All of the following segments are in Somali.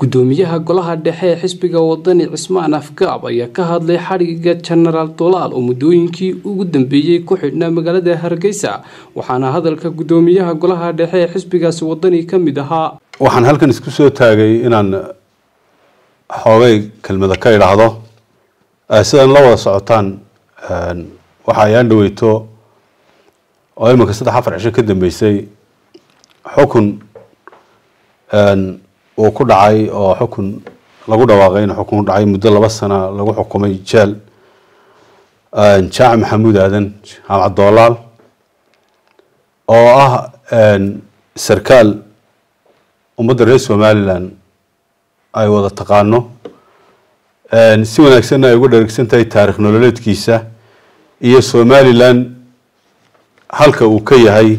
gudoomiyaha golaha dhexe ee xisbiga wadani cismaan afgaab ayaa ka hadlay xadhiga jenaraal dolaal oo muddooyinkii ugu dambeeyey ku xidhnaa magaalada hargeysa waxaana hadalka gudoomiyaha golaha dhexe ee xisbigaasi wadani ka mid ahaa. Waxaan halkan isku soo taagay inaan xoogay kelmada ka idhaahdo. Sidan la wada socotaan waxa ayaan dhaweyto oo iminka saddex afar cisho ka dambeysay. Xukun uu ku dhacay oo xukun lagu dhawaaqay in xukun ku dhacay muddo laba sana lagu xukumay jeel jaac maxamuud aadan jaamac doolaal oo ah sarkaal ummadda reer somalilan ay wada taqaano. Si wanaagsanna ay uga dharagsan tahay taarikh nololeedkiisa iyo somalilan halka uu ka yahay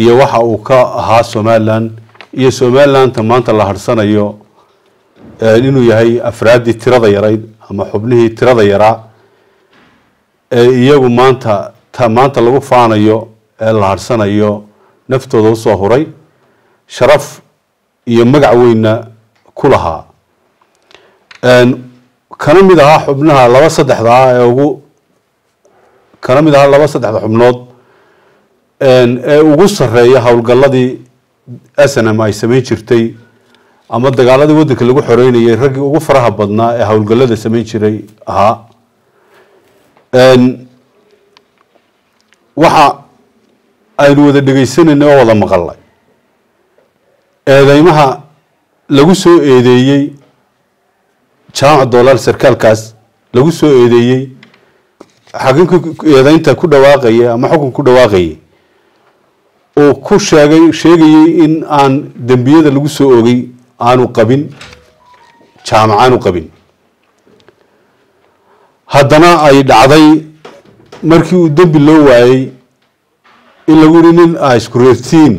iyo waxa uu ka ahaa somalilan iyo somalilanta maanta la harsanayo inuu yahay afraaddii tirada yarayd ama xubnihii tirada yaraa ee iyagu maanta ta maanta lagu faanayo ee la harsanayo naftooda u soo huray sharaf iyo magac weynna ku lahaa. Kana mid ahaa xubnaha laba saddexda ah ee ugu kana mid ahaa laba saddexda xubnood ee ugu sarreeya howlgalladii snm ay samayn jirtay ama dagaaladii waddanka lagu xoreynayay raggii ugu faraha badnaa ee howlgallada samayn jiray ahaa waxa aynu wada dhegeysanayna oo wada maqalnay eedeymaha lagu soo eedeeyey jaamac doolaal sarkaalkaas lagu soo eedeeyey xakinka eedeynta ku dhawaaqayay ama xukun ku dhawaaqayay uu ku sheegay sheegayey in aan dembiyada lagu soo ogay aanu qabin jaamac aanu qabin. Haddana ay dhacday markii uu dembi loo waayey in lagu yihi nin a isku reertiin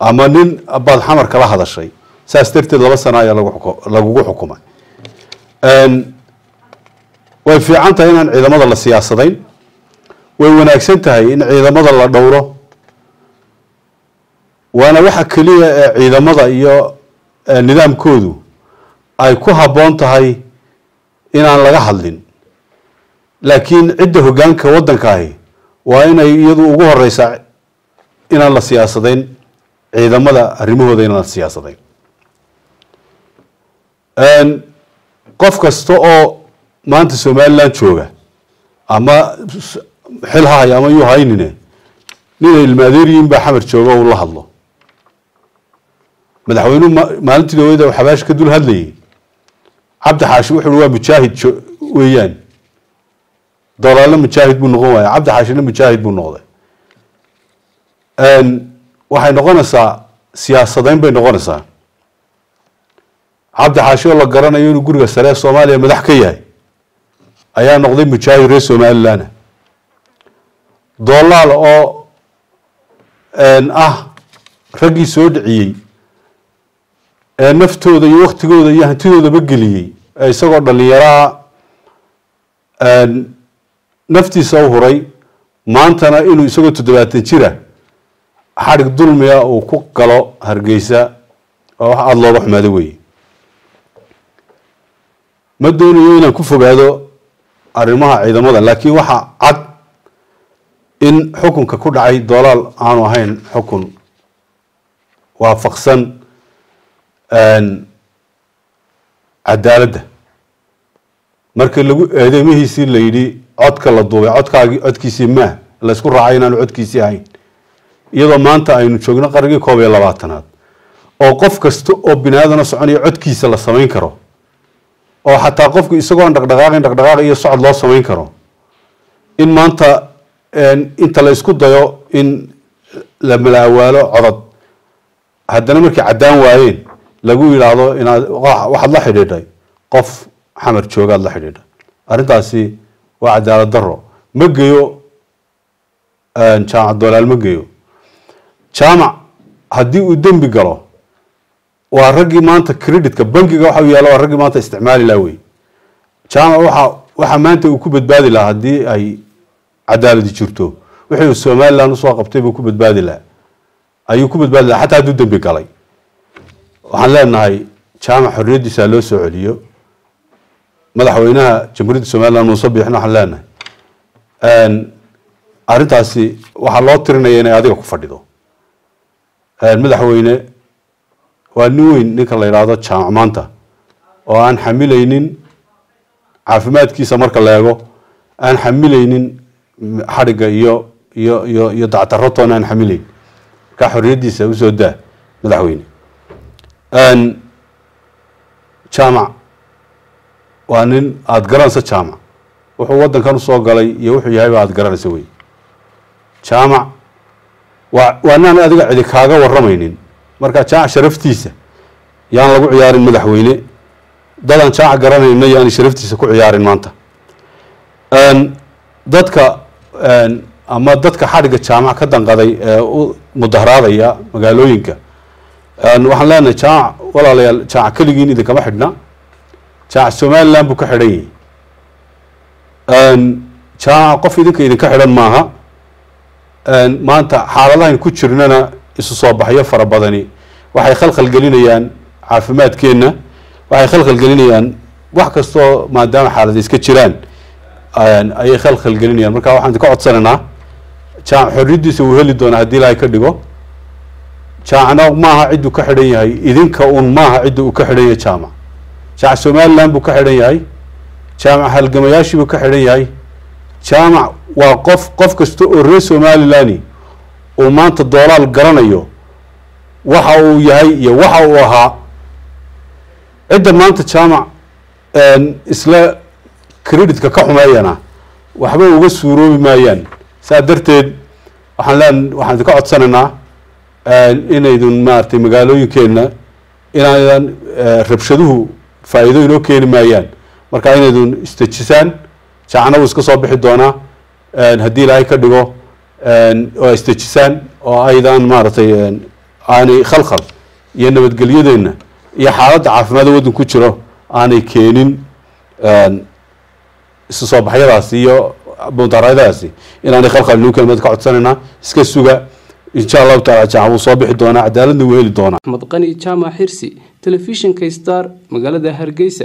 ama nin baad xamar kala hadashay. Saas darteed laba sana ayaa lagugu xukumay. Way fiican tahay inaan ciidamada la siyaasadayn way wanaagsan tahay in ciidamada la dhowro waana waxa keliya ee ciidamada iyo nidaamkoodu ay ku habboon tahay inaan laga hadlin. Laakiin cidda hoggaanka waddanka ahi waa inay iyadu ugu horeysaa inaan la siyaasadayn ciidamada arrimahooda inaan la siyaasadayn qof kasta oo maanta somaliland jooga ama xil ha ama yuu haynine ninay ilmaadeeryiin baa xamar jooga uu la hadlo madaxweynuhu maalintii dawada u xabaash ka dul hadlayay. Cabdi xaashi wuxu uhi waa mujaahid weeyaan. Dolaalna mujaahid buu noqon waaya cabdi xaashina mujaahid buu noqday. Waxay noqonaysaa siyaasadayn bay noqonaysaa. Cabdi xaashi oo la garanayo inuu guriga sare ee soomaaliya madax ka yahay ayaa noqday mujaahid reer somaliland doolaal oo ah raggii soo dhiciyey ee naftooda iyo waktigooda iyo hantidoodaba geliyey. Ee isagoo dhallinyaraha naftiisa u huray maantana inuu isagoo toddobaatan jira xadhig dulmiga uu ku galo hargeysa oo wax aada looga xumaado weeye. Ma doonayo inaan ku fogaado arrimaha ciidamada laakiin waxaa cad in xukunka ku dhacay doolaal aanu ahayn xukun waafaqsan cadaaladda marka lagu eedeymihiisii la yidhi codka la duubay codkaagi codkiisii maah laysku raacay inaanu codkiisii ahayn. Iyadoo maanta aynu joogno qarnigii koob iyo labaatanaad. Oo qof kasta oo bini aadana soconaya codkiisa la samayn karo. Oo xataa qofku isagoon dhaqdhaqaaqin dhaqdhaqaaq iyo socod loo samayn karo. In maanta inta la isku dayo in la malaawaalo codod haddana markay caddaan waayeen lagu yidhaahdo inaad waxaad la xidhiidhay. Qof xamar joogaad la xidhiidhay. Arrintaasi waa cadaalad daro ma geyo jaamac doolaal ma geyo jaamac haddii uu dembi galo waa raggii maanta creditka bankiga waxa u yaalla waa raggii maanta isticmaali laha wey jaamac waxa waxa maanta uu ku badbaadi lahaa haddii ay cadaaladi jirto. Wixii uu somaliland u soo qabtay buu ku badbaadi lahaa. Ayuu ku badbaadi lahaa xataa hadduu dembi galay waxaan leenahay jaamac xorriyaddiisa loo soo celiyo. Madaxweynaha jamhuuriyadda somaliland muuse biixin waxaan leenahay. Arrintaasi waxaa loo tirinaya inay adiga ku fadhido. Madaxweyne waa nin weyn ninka la yidhaahdo jaamac maanta oo aan xamilaynin caafimaadkiisa marka la aan xamilaynin xadhigga iyo iyo iyo iyo dacdaratoona aan xamilayn markaa xorriyaddiisa u soo daa madaxweyne jaamac. Waa nin aada garanayso jaamac. Wuxuu waddankan u soo galay iyo wuxuu yahayba aada garanayso wey jaamac waa waa naan adiga cidi kaaga waramaynin marka jaamac sharaftiisa yaan lagu ciyaarin madaxweyne. Dadaan jaamac garanayna yaani sharaftiisa ku ciyaarin maanta. Dadka ama dadka xadhigga jaamac ka danqaday ee u mudaharaadaya magaalooyinka waxaan leenahay jaamac walaalayaal jaamac keligiin idinkama xidhna. Jaamac somaliland buu ka xidhan yahay. Jaamac qof idinka idinka xidhan maaha. Maanta xaaladahan ku jirnana isu soo baxyo fara badani. Waxay khalkhal gelinayaan caafimaadkeenna. Waxay khalkhal gelinayaan wax kastoo maadaama xaalada iska jiraan. Ayay khalkhal gelinayaan. Marka waxaan ka codsanaynaa jaamac xorriyaddiisa uu heli doonaa haddii ilaahay ka dhigo jaamacna maaha cidduu ka xidhan yahay. Idinka un maaha cidda uu ka xidhan yahay jaamac jaamac somaliland buu ka xidhan yahay. Jaamac halgamayaashii buu ka xidhan yahay. Jaamac waa qof qof kasta oo reer somaliland uu maanta doolaal garanayo waxa uu yahay iyo waxa uu ahaa. Cidda maanta jaamac isla creditka ka xumeeyana waxba uga suuroobi maayaan. Saa darteed waxaan leen waxaan idinka codsanaynaa inaydun maaragtay magaalooyinkeenna inaydan rabshaduhu faa'iido inoo keeni maayaan. Marka inaydun istejisaan jaacna wuu iska soo bixi doonaa. Haddii ilaahay ka dhigo oo istejisaan oo aydan maaragtay aanay khalkhal iyo nabadgelyadeenna iyo xaaladda caafimaada waddan ku jiro aanay keenin isu soo baxyadaasi iyo mudaharadaasi inaanay khalkhal inuu keenin ka codsanaynaa iska suga insha allahu taala jaac wuu soo bixi doonaa cadaaladna wuu heli doonaa. Axmed qani jaamac xirsi telefishinka star magaalada hargeysa